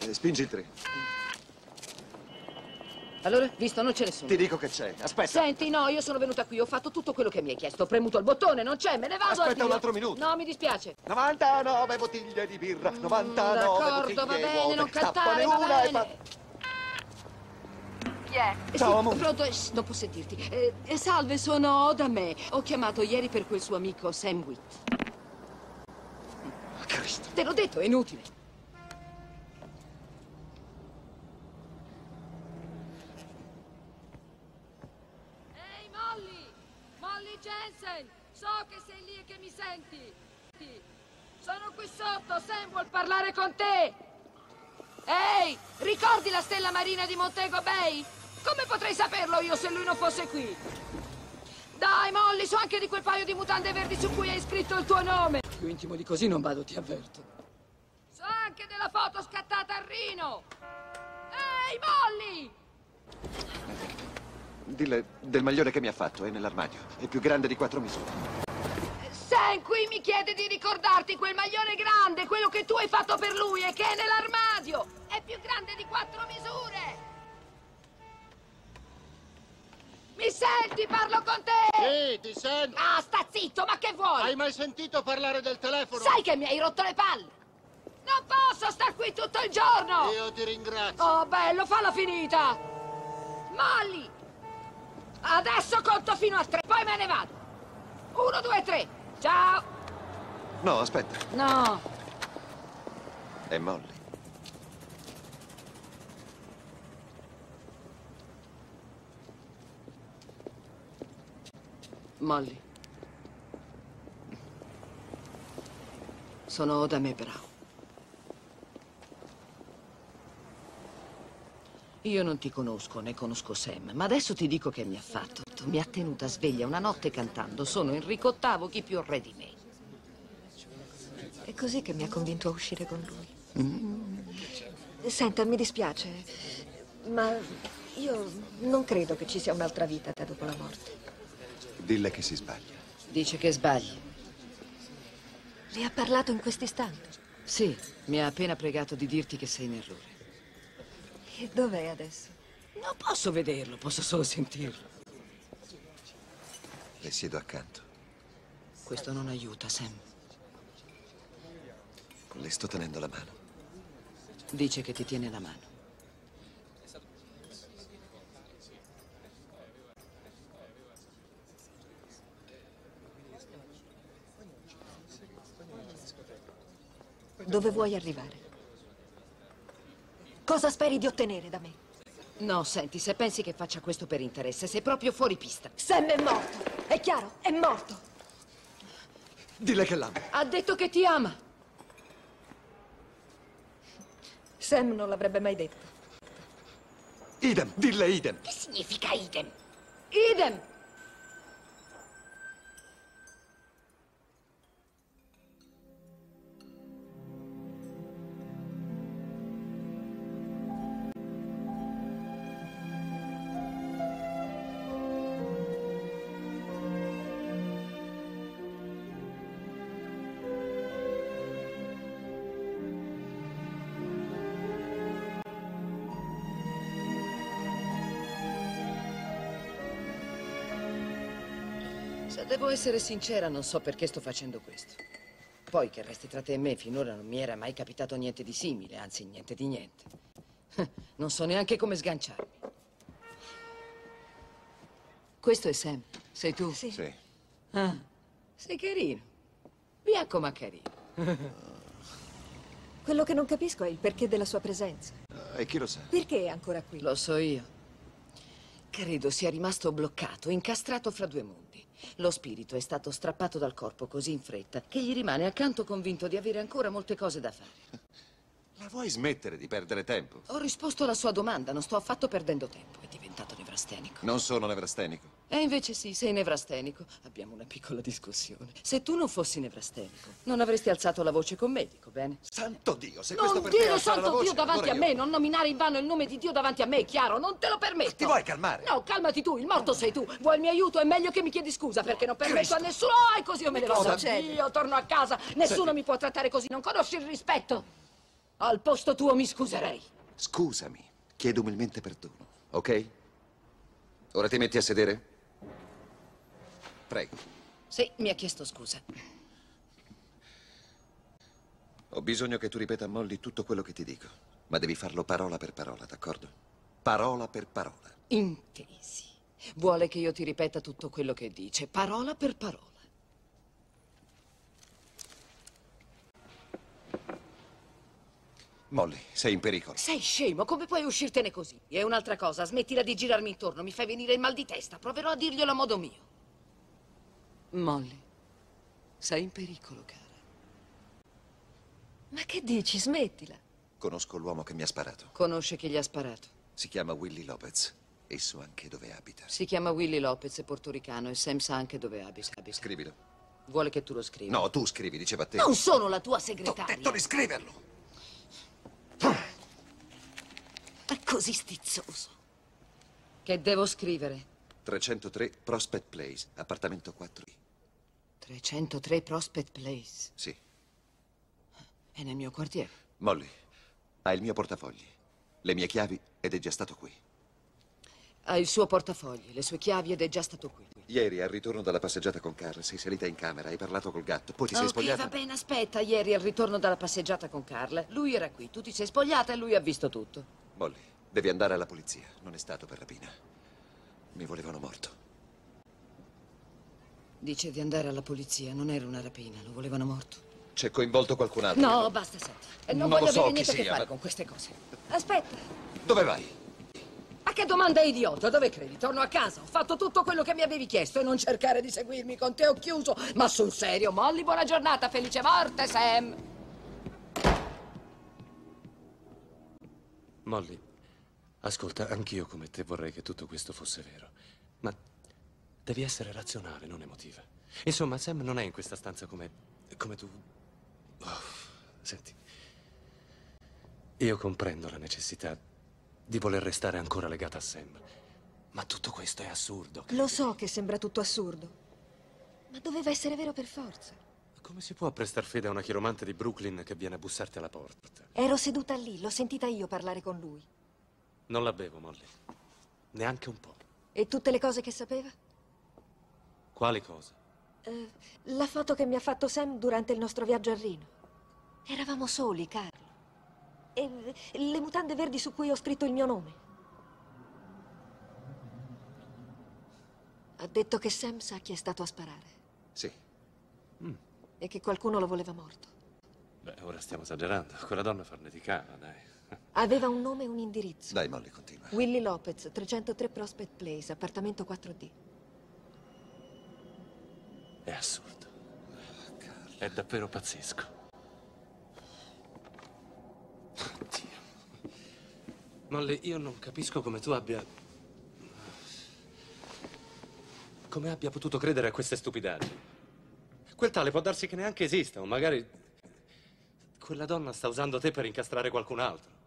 Eh, spingi il 3. Allora, visto, non c'è nessuno. Ti dico che c'è. Aspetta. Senti, no, io sono venuta qui, ho fatto tutto quello che mi hai chiesto. Ho premuto il bottone, non c'è, me ne vado. Aspetta addio. un altro minuto. No, mi dispiace. 99 bottiglie di birra. 99 d'accordo, bottiglie va bene, vuote. non cantare, va una e bene. fa... Chi è? Ciao, sì, amore. Pronto, eh, shh, non può sentirti. Eh, eh, salve, sono Oda Me. Ho chiamato ieri per quel suo amico Sam Witt. Cristo. Te l'ho detto, è inutile. Ehi, Molly! Jensen! So che sei lì e che mi senti. Sono qui sotto, Sam vuol parlare con te. Ehi, ricordi la stella marina di Montego Bay? Come potrei saperlo io se lui non fosse qui? Dai, Molly, so anche di quel paio di mutande verdi su cui hai scritto il tuo nome. Più intimo di così non vado, ti avverto. So anche della foto scattata a Rino. Ehi, Molly! Dille del maglione che mi ha fatto, è nell'armadio. È più grande di quattro misure. Sam qui mi chiede di ricordarti quel maglione grande, quello che tu hai fatto per lui e che è nell'armadio. È più grande di quattro misure. Mi senti? Parlo con te! Sì, ti sento. Ah, sta zitto, ma che vuoi? Hai mai sentito parlare del telefono? Sai che mi hai rotto le palle? Non posso star qui tutto il giorno! Io ti ringrazio. Oh, bello, falla finita! Molly! Adesso conto fino a tre, poi me ne vado. Uno, due, tre. Ciao! No, aspetta. No, È Molly. Molly. Sono da me, Brown. Io non ti conosco, né conosco Sam, ma adesso ti dico che mi ha fatto. Mi ha tenuta sveglia una notte cantando. Sono Enrico VIII, chi più re di me. È così che mi ha convinto a uscire con lui. Senta, mi dispiace, ma io non credo che ci sia un'altra vita da dopo la morte. Dille che si sbaglia. Dice che sbagli. Le ha parlato in quest'istante. Sì, mi ha appena pregato di dirti che sei in errore. E dov'è adesso? Non posso vederlo, posso solo sentirlo. Le siedo accanto. Questo non aiuta, Sam. Le sto tenendo la mano. Dice che ti tiene la mano. Dove vuoi arrivare? Cosa speri di ottenere da me? No, senti, se pensi che faccia questo per interesse, sei proprio fuori pista. Sam è morto! È chiaro, è morto! Dille che l'amo. Ha detto che ti ama. Sam non l'avrebbe mai detto. Idem, dille idem. Che significa idem? Idem! Se devo essere sincera, non so perché sto facendo questo. Poi che resti tra te e me, finora non mi era mai capitato niente di simile, anzi niente di niente. Non so neanche come sganciarmi. Questo è Sam. Sei tu? Sì. Sì. Ah, sei carino. Bianco ma carino. Quello che non capisco è il perché della sua presenza. E chi lo sa? Perché è ancora qui? Lo so io. Credo sia rimasto bloccato, incastrato fra due mondi. Lo spirito è stato strappato dal corpo così in fretta che gli rimane accanto convinto di avere ancora molte cose da fare. La vuoi smettere di perdere tempo? Ho risposto alla sua domanda, non sto affatto perdendo tempo. È diventato nevrastenico. Non sono nevrastenico. E invece sì, sei nevrastenico. Abbiamo una piccola discussione. Se tu non fossi nevrastenico, non avresti alzato la voce con me, dico bene? Santo Dio, se questo Non per te è dire santo voce, Dio davanti allora a me, non nominare in vano il nome di Dio davanti a me, chiaro? Non te lo permetto. Ti vuoi calmare? No, calmati tu, il morto sei tu. Vuoi il mio aiuto? È meglio che mi chiedi scusa perché non permetto Cristo. a nessuno. Oh, e così io me ne vado. Io torno a casa. Nessuno Senti. mi può trattare così, non conosci il rispetto. Al posto tuo mi scuserei. Scusami, chiedo umilmente perdono, ok? Ora ti metti a sedere? Prego. Sì, mi ha chiesto scusa. Ho bisogno che tu ripeta a Molly tutto quello che ti dico, ma devi farlo parola per parola, d'accordo? Parola per parola. Intesi. Vuole che io ti ripeta tutto quello che dice, parola per parola. Molly, sei in pericolo. Sei scemo, come puoi uscirtene così? E un'altra cosa, smettila di girarmi intorno, mi fai venire il mal di testa. Proverò a dirglielo a modo mio. Molly, sei in pericolo, cara. Ma che dici? Smettila. Conosco l'uomo che mi ha sparato. Conosce chi gli ha sparato. Si chiama Willy Lopez e so anche dove abita. Si chiama Willy Lopez, è portoricano e Sam sa anche dove abita. Scrivilo. Vuole che tu lo scrivi. No, tu scrivi, diceva te. Non sono la tua T'ho segretaria. detto di scriverlo. È così stizzoso. Che devo scrivere? 303 Prospect Place, appartamento 4I. 303 Prospect Place. Sì. È nel mio quartiere. Molly, ha il mio portafogli, le mie chiavi ed è già stato qui. Ha il suo portafogli, le sue chiavi ed è già stato qui. Ieri, al ritorno dalla passeggiata con Carl, sei salita in camera, hai parlato col gatto, poi ti sei ok, spogliata. va bene, aspetta. Ieri al ritorno dalla passeggiata con Carla, lui era qui, tu ti sei spogliata e lui ha visto tutto. Molly, devi andare alla polizia. Non è stato per rapina. Mi volevano morto. Dice di andare alla polizia, non era una rapina, lo volevano morto. C'è coinvolto qualcun altro? No, basta, senti. E non, Non voglio so avere niente a che sia, fare ma- con queste cose. Aspetta. Dove vai? Ma che domanda idiota, dove credi? Torno a casa, ho fatto tutto quello che mi avevi chiesto e non cercare di seguirmi con te, ho chiuso. Ma sul serio, Molly, buona giornata, felice morte, Sam. Molly, ascolta, anch'io come te vorrei che tutto questo fosse vero. Ma devi essere razionale, non emotiva. Insomma, Sam non è in questa stanza come. come tu. Oh, senti. Io comprendo la necessità di voler restare ancora legata a Sam. Ma tutto questo è assurdo. Lo so che sembra tutto assurdo. Ma doveva essere vero per forza. Come si può prestar fede a una chiromante di Brooklyn che viene a bussarti alla porta? Ero seduta lì, l'ho sentita io parlare con lui. Non la bevo, Molly. Neanche un po'. E tutte le cose che sapeva? Quali cose? Eh, la foto che mi ha fatto Sam durante il nostro viaggio a Rino. Eravamo soli, Carlo. E le mutande verdi su cui ho scritto il mio nome. Ha detto che Sam sa chi è stato a sparare Sì. e che qualcuno lo voleva morto. Beh, ora stiamo esagerando. Quella donna farneticava, dai. Aveva un nome e un indirizzo. Dai, Molly, continua. Willy Lopez, 303 Prospect Place, appartamento 4D. È assurdo. È davvero pazzesco. Oddio. Molly, io non capisco come tu abbia... Come abbia potuto credere a queste stupidaggini. Quel tale può darsi che neanche esista, o magari... Quella donna sta usando te per incastrare qualcun altro.